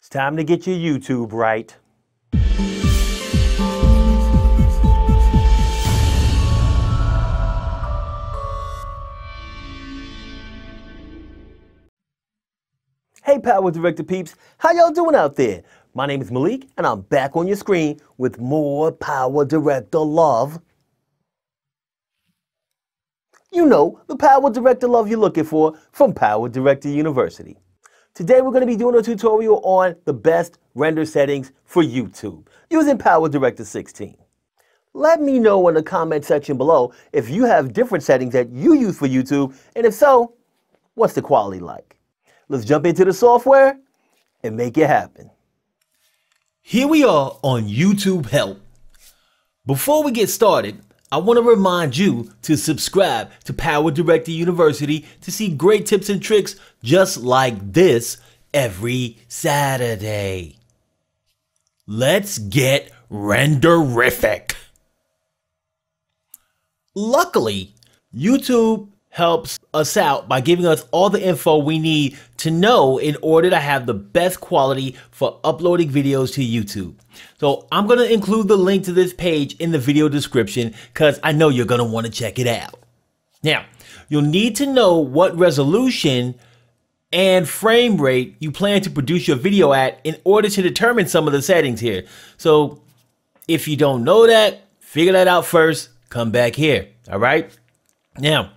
It's time to get your YouTube right. Hey Power Director peeps, how y'all doing out there? My name is Maliek and I'm back on your screen with more Power Director love. You know, the Power Director love you're looking for from Power Director University. Today we're going to be doing a tutorial on the best render settings for YouTube using Power Director 16. Let me know in the comment section below if you have different settings that you use for YouTube, and if so, what's the quality like? Let's jump into the software and make it happen. Here we are on YouTube Help. Before we get started, I want to remind you to subscribe to Power Director University to see great tips and tricks just like this every Saturday. Let's get renderific. Luckily, YouTube helps us out by giving us all the info we need to know in order to have the best quality for uploading videos to YouTube. So I'm going to include the link to this page in the video description because I know you're going to want to check it out. Now, you'll need to know what resolution and frame rate you plan to produce your video at in order to determine some of the settings here. So if you don't know that, figure that out first, come back here. All right. Now,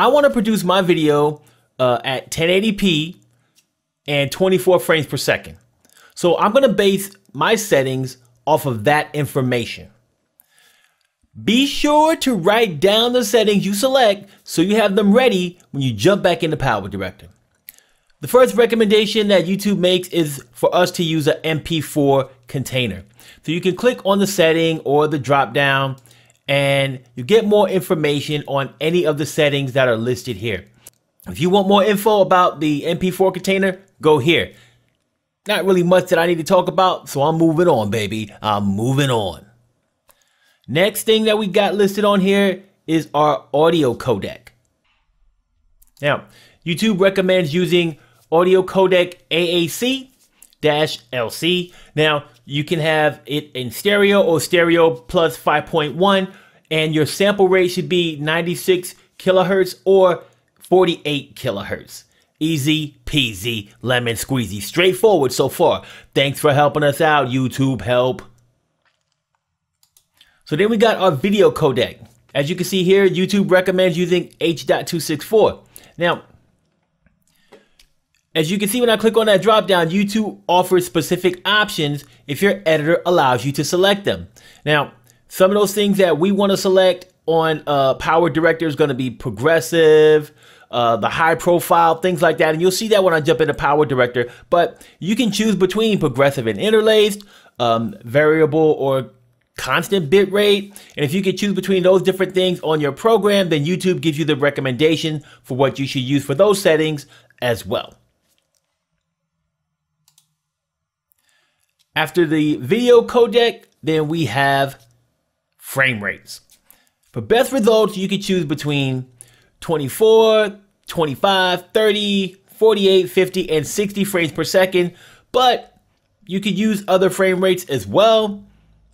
I want to produce my video uh, at 1080p and 24 frames per second. So I'm going to base my settings off of that information. Be sure to write down the settings you select so you have them ready when you jump back into Power Director. The first recommendation that YouTube makes is for us to use an MP4 container. So you can click on the setting or the drop down and you get more information on any of the settings that are listed here. If you want more info about the MP4 container, go here. Not really much that I need to talk about, so I'm moving on, baby. I'm moving on. Next thing that we got listed on here is our audio codec. Now, YouTube recommends using audio codec AAC dash LC. Now, you can have it in stereo or stereo plus 5.1 and your sample rate should be 96 kilohertz or 48 kilohertz. Easy peasy, lemon squeezy. Straightforward so far. Thanks for helping us out, YouTube help. So then we got our video codec. As you can see here, YouTube recommends using H.264. Now, as you can see when I click on that drop down, YouTube offers specific options if your editor allows you to select them. Now, some of those things that we want to select on uh, Power Director is going to be progressive, uh, the high profile, things like that. And you'll see that when I jump into Power Director. But you can choose between progressive and interlaced, um, variable or constant bit rate. And if you can choose between those different things on your program, then YouTube gives you the recommendation for what you should use for those settings as well. After the video codec, then we have frame rates. For best results, you can choose between 24, 25, 30, 48, 50, and 60 frames per second, but you could use other frame rates as well,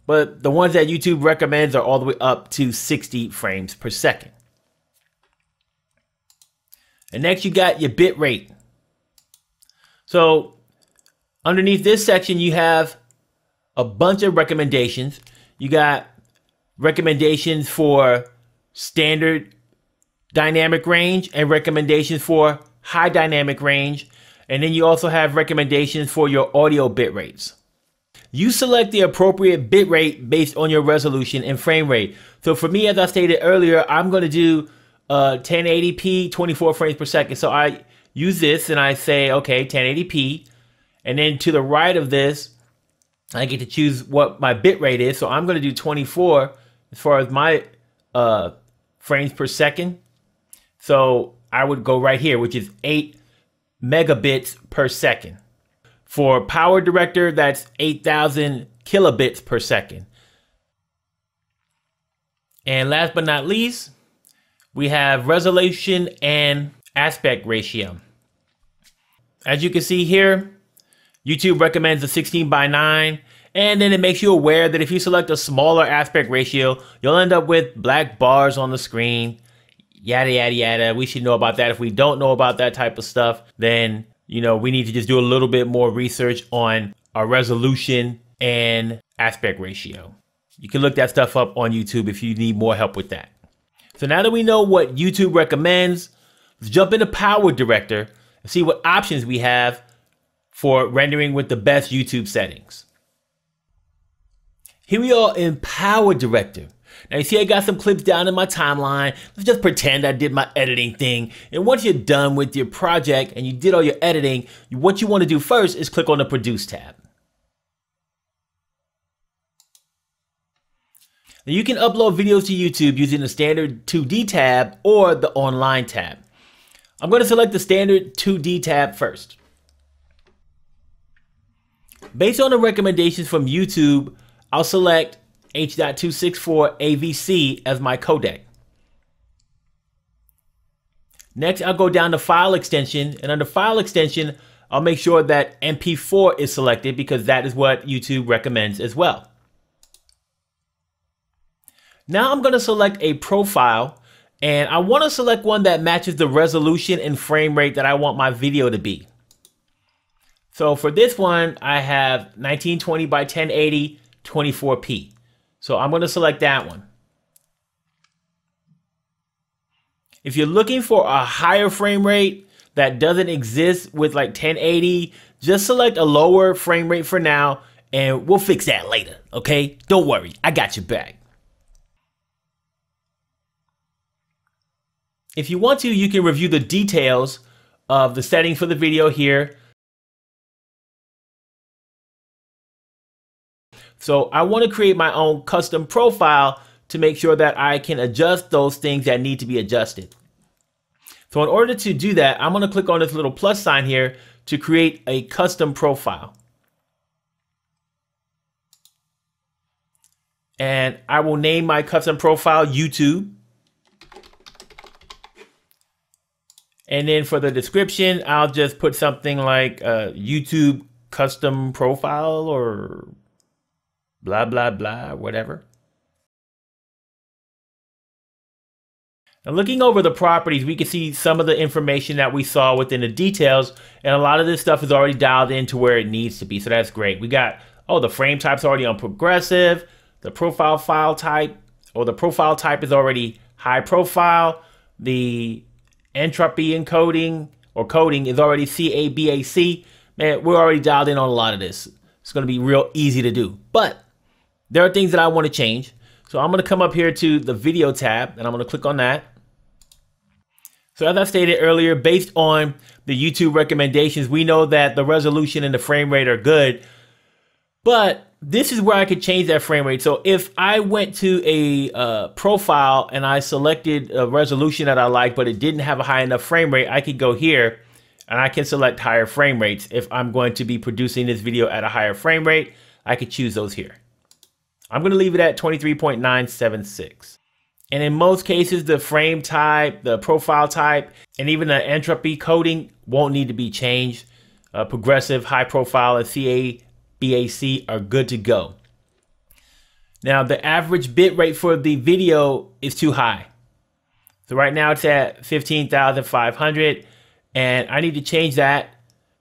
but the ones that YouTube recommends are all the way up to 60 frames per second. And next you got your bit rate. So underneath this section, you have a bunch of recommendations. You got recommendations for standard dynamic range and recommendations for high dynamic range. And then you also have recommendations for your audio bit rates. You select the appropriate bit rate based on your resolution and frame rate. So for me, as I stated earlier, I'm going to do uh, 1080p, 24 frames per second. So I use this and I say, okay, 1080p. And then to the right of this, I get to choose what my bit rate is. So I'm going to do 24 as far as my uh, frames per second. So I would go right here, which is 8 megabits per second. For Power Director, that's 8,000 kilobits per second. And last but not least, we have resolution and aspect ratio. As you can see here, YouTube recommends a 16 by 9, and then it makes you aware that if you select a smaller aspect ratio, you'll end up with black bars on the screen. Yada, yada, yada. We should know about that. If we don't know about that type of stuff, then, you know, we need to just do a little bit more research on our resolution and aspect ratio. You can look that stuff up on YouTube if you need more help with that. So now that we know what YouTube recommends, let's jump into Power Director and see what options we have for rendering with the best YouTube settings. Here we are in Power Director. Now you see I got some clips down in my timeline. Let's just pretend I did my editing thing. And once you're done with your project and you did all your editing, what you want to do first is click on the Produce tab. Now you can upload videos to YouTube using the standard 2D tab or the online tab. I'm going to select the standard 2D tab first. Based on the recommendations from YouTube, I'll select H.264 AVC as my codec. Next, I'll go down to File Extension, and under File Extension, I'll make sure that MP4 is selected because that is what YouTube recommends as well. Now I'm going to select a profile, and I want to select one that matches the resolution and frame rate that I want my video to be. So for this one, I have 1920 by 1080, 24p. So I'm going to select that one. If you're looking for a higher frame rate that doesn't exist with like 1080, just select a lower frame rate for now and we'll fix that later, okay? Don't worry, I got your back. If you want to, you can review the details of the setting for the video here So I want to create my own custom profile to make sure that I can adjust those things that need to be adjusted. So in order to do that, I'm going to click on this little plus sign here to create a custom profile. And I will name my custom profile YouTube. And then for the description, I'll just put something like uh, YouTube custom profile or blah, blah, blah, whatever. Now looking over the properties, we can see some of the information that we saw within the details, and a lot of this stuff is already dialed into where it needs to be, so that's great. We got, oh, the frame type's already on progressive, the profile file type, or the profile type is already high profile, the entropy encoding or coding is already CABAC. Man, we're already dialed in on a lot of this. It's gonna be real easy to do. But there are things that I want to change. So I'm going to come up here to the video tab and I'm going to click on that. So as I stated earlier, based on the YouTube recommendations, we know that the resolution and the frame rate are good, but this is where I could change that frame rate. So if I went to a uh, profile and I selected a resolution that I like, but it didn't have a high enough frame rate, I could go here and I can select higher frame rates. If I'm going to be producing this video at a higher frame rate, I could choose those here. I'm going to leave it at 23.976. And in most cases, the frame type, the profile type, and even the entropy coding won't need to be changed. Uh, progressive, high profile, and CABAC are good to go. Now, the average bit rate for the video is too high. So right now it's at 15,500 and I need to change that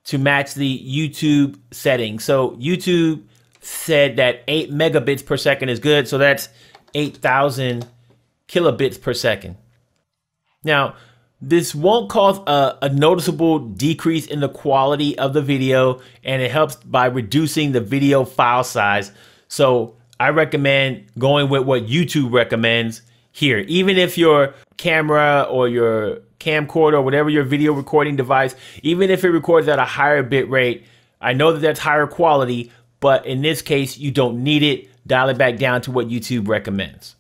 to match the YouTube setting. So YouTube said that 8 megabits per second is good. So that's 8,000 kilobits per second. Now, this won't cause a, a, noticeable decrease in the quality of the video and it helps by reducing the video file size. So I recommend going with what YouTube recommends here. Even if your camera or your camcorder or whatever your video recording device, even if it records at a higher bit rate, I know that that's higher quality, but in this case, you don't need it. Dial it back down to what YouTube recommends.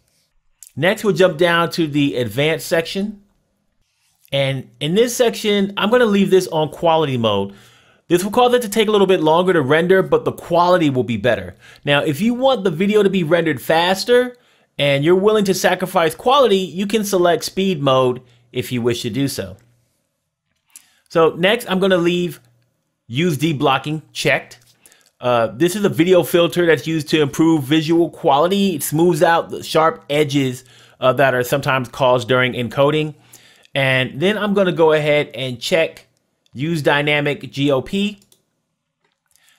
Next, we'll jump down to the advanced section. And in this section, I'm gonna leave this on quality mode. This will cause it to take a little bit longer to render, but the quality will be better. Now, if you want the video to be rendered faster and you're willing to sacrifice quality, you can select speed mode if you wish to do so. So next, I'm gonna leave use deblocking checked. Uh, this is a video filter that's used to improve visual quality. It smooths out the sharp edges uh, that are sometimes caused during encoding. And then I'm going to go ahead and check use dynamic GOP.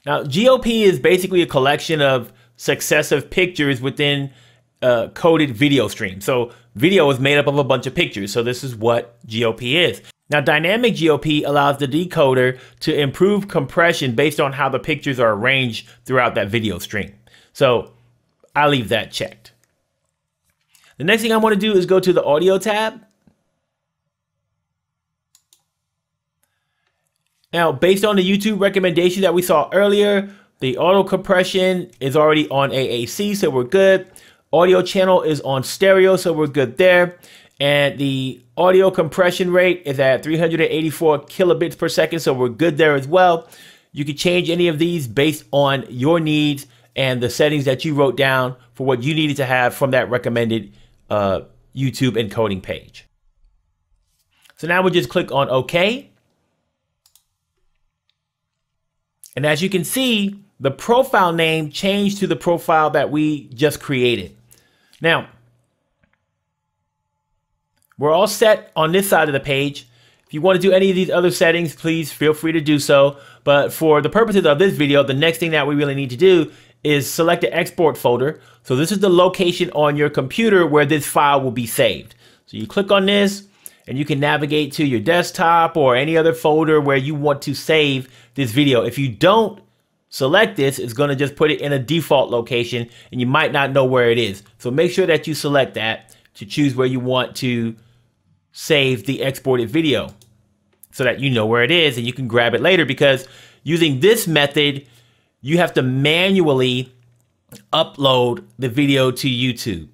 Now, GOP is basically a collection of successive pictures within a coded video stream. So video is made up of a bunch of pictures. So this is what GOP is. Now, dynamic GOP allows the decoder to improve compression based on how the pictures are arranged throughout that video stream. So I leave that checked. The next thing I want to do is go to the audio tab. Now, based on the YouTube recommendation that we saw earlier, the auto compression is already on AAC, so we're good. Audio channel is on stereo, so we're good there. And the audio compression rate is at 384 kilobits per second, so we're good there as well. You can change any of these based on your needs and the settings that you wrote down for what you needed to have from that recommended uh, YouTube encoding page. So now we'll just click on OK. And as you can see, the profile name changed to the profile that we just created. Now, we're all set on this side of the page. If you want to do any of these other settings, please feel free to do so. But for the purposes of this video, the next thing that we really need to do is select the export folder. So this is the location on your computer where this file will be saved. So you click on this and you can navigate to your desktop or any other folder where you want to save this video. If you don't select this, it's going to just put it in a default location and you might not know where it is. So make sure that you select that to choose where you want to save the exported video so that you know where it is and you can grab it later because using this method, you have to manually upload the video to YouTube.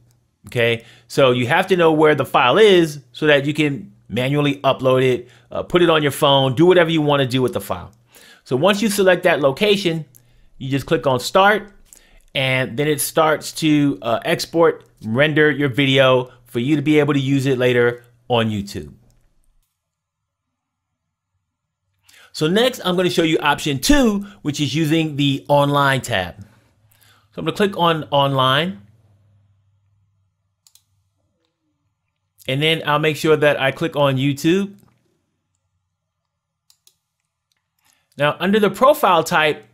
Okay, so you have to know where the file is so that you can manually upload it, uh, put it on your phone, do whatever you want to do with the file. So once you select that location, you just click on start and then it starts to uh, export, render your video for you to be able to use it later on YouTube. So next, I'm going to show you option two, which is using the online tab. So I'm going to click on online. And then I'll make sure that I click on YouTube. Now, under the profile type,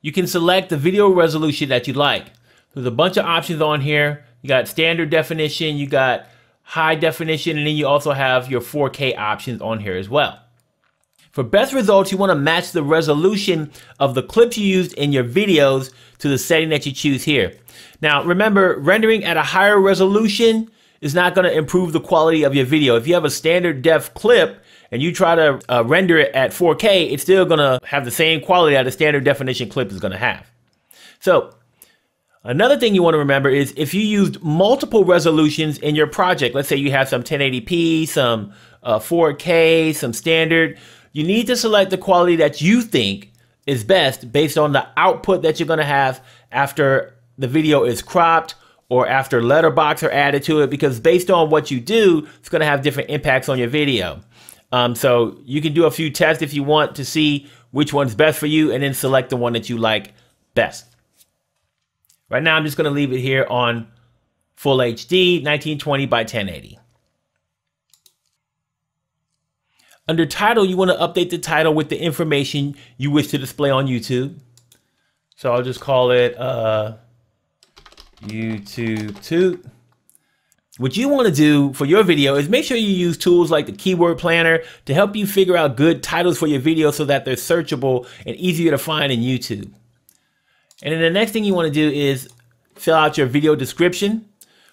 you can select the video resolution that you like. There's a bunch of options on here. You got standard definition, you got high definition, and then you also have your 4K options on here as well. For best results, you want to match the resolution of the clips you used in your videos to the setting that you choose here. Now, remember, rendering at a higher resolution is not going to improve the quality of your video. If you have a standard def clip and you try to uh, render it at 4K, it's still going to have the same quality that a standard definition clip is going to have. So Another thing you want to remember is if you used multiple resolutions in your project, let's say you have some 1080p, some uh, 4K, some standard, you need to select the quality that you think is best based on the output that you're going to have after the video is cropped or after letterbox are added to it because based on what you do, it's going to have different impacts on your video. Um, so you can do a few tests if you want to see which one's best for you and then select the one that you like best. Right now, I'm just going to leave it here on full HD, 1920 by 1080. Under title, you want to update the title with the information you wish to display on YouTube. So I'll just call it uh, YouTube 2. What you want to do for your video is make sure you use tools like the Keyword Planner to help you figure out good titles for your video so that they're searchable and easier to find in YouTube. And then the next thing you want to do is fill out your video description.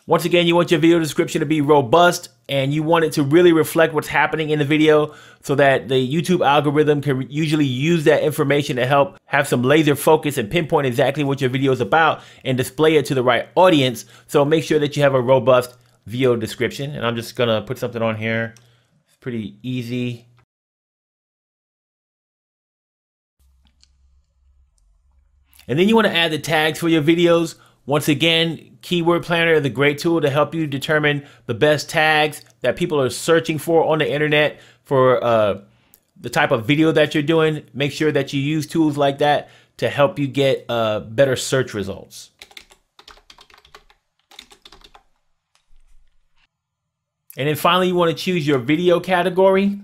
Once again, you want your video description to be robust and you want it to really reflect what's happening in the video so that the YouTube algorithm can usually use that information to help have some laser focus and pinpoint exactly what your video is about and display it to the right audience. So make sure that you have a robust video description. And I'm just gonna put something on here. It's pretty easy. And then you want to add the tags for your videos. Once again, Keyword Planner is a great tool to help you determine the best tags that people are searching for on the internet for uh, the type of video that you're doing, make sure that you use tools like that to help you get uh, better search results. And then finally, you want to choose your video category.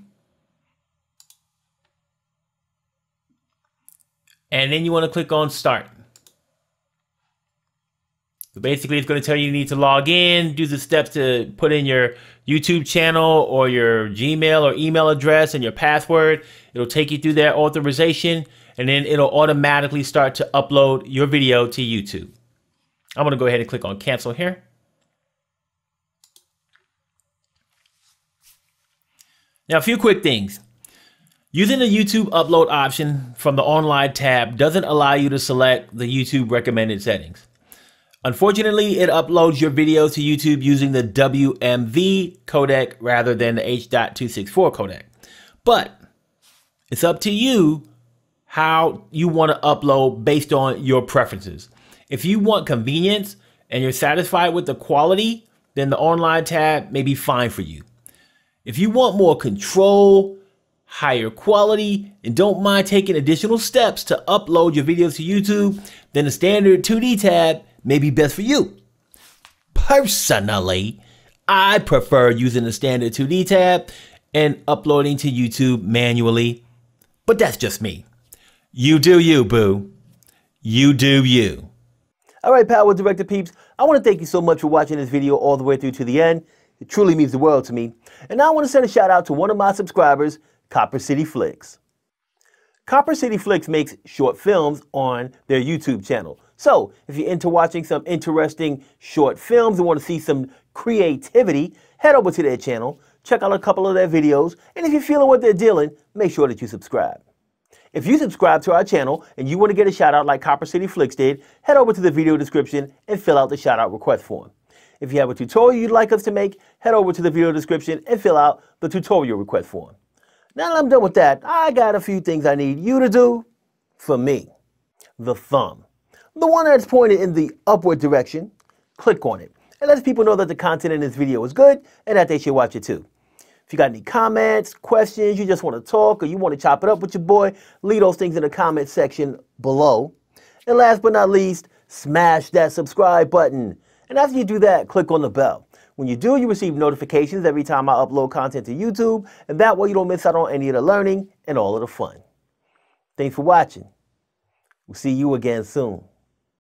And then you want to click on start. So basically, it's going to tell you you need to log in, do the steps to put in your YouTube channel or your Gmail or email address and your password. It'll take you through that authorization and then it'll automatically start to upload your video to YouTube. I'm going to go ahead and click on cancel here. Now, a few quick things. Using the YouTube upload option from the online tab doesn't allow you to select the YouTube recommended settings. Unfortunately, it uploads your video to YouTube using the WMV codec rather than the H.264 codec. But it's up to you how you want to upload based on your preferences. If you want convenience and you're satisfied with the quality, then the online tab may be fine for you. If you want more control, higher quality, and don't mind taking additional steps to upload your videos to YouTube, then the standard 2D tab may be best for you. Personally, I prefer using the standard 2D tab and uploading to YouTube manually, but that's just me. You do you, boo. You do you. All right, Power Director peeps, I want to thank you so much for watching this video all the way through to the end. It truly means the world to me. And now I want to send a shout out to one of my subscribers, Copper City Flicks. Copper City Flicks makes short films on their YouTube channel. So, if you're into watching some interesting short films and want to see some creativity, head over to their channel, check out a couple of their videos, and if you're feeling what they're dealing, make sure that you subscribe. If you subscribe to our channel and you want to get a shout out like Copper City Flicks did, head over to the video description and fill out the shout out request form. If you have a tutorial you'd like us to make, head over to the video description and fill out the tutorial request form. Now that I'm done with that, I got a few things I need you to do for me. The thumb. The one that's pointed in the upward direction, click on it. It lets people know that the content in this video is good and that they should watch it too. If you got any comments, questions, you just want to talk, or you want to chop it up with your boy, leave those things in the comment section below. And last but not least, smash that subscribe button. And after you do that, click on the bell. When you do, you receive notifications every time I upload content to YouTube, and that way you don't miss out on any of the learning and all of the fun. Thanks for watching. We'll see you again soon.